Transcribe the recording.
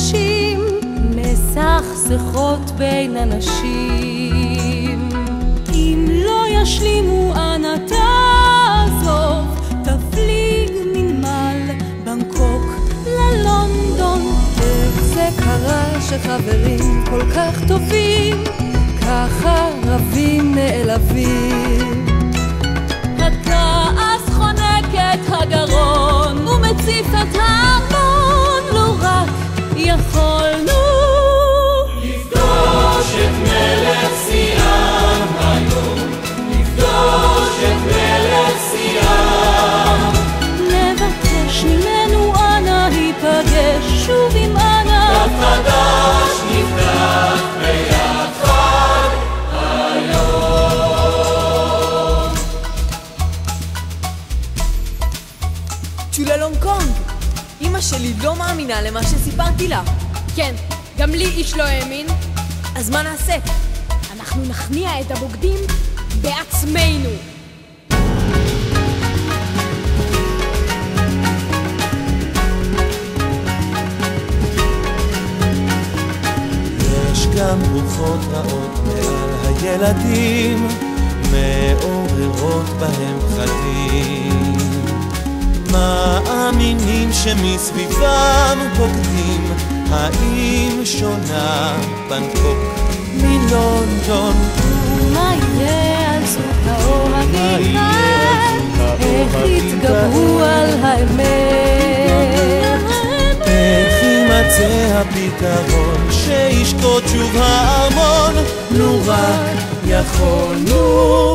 חודשים מסכסכות בין אנשים. אם לא ישלימו אנא תעזוב, תפליג מנמל בנקוק ללונדון. איך זה קרה שחברים כל כך טובים, ככה רבים שוב עם אנא דף חדש נפתח ביחד היום. צ'וללונג קונג! אמא שלי לא מאמינה למה שסיפרתי לה. כן, גם לי איש לא האמין. אז מה נעשה? אנחנו נכניע את הבוגדים בעצמנו. גם רוחות רעות מעל הילדים, מעוררות בהם פחדים. מאמינים שמסביבם בוגדים, האם שונה בנקוק מלונדון? מה יהיה הפתרון שישקוט שוב הארמון, לו רק יכולנו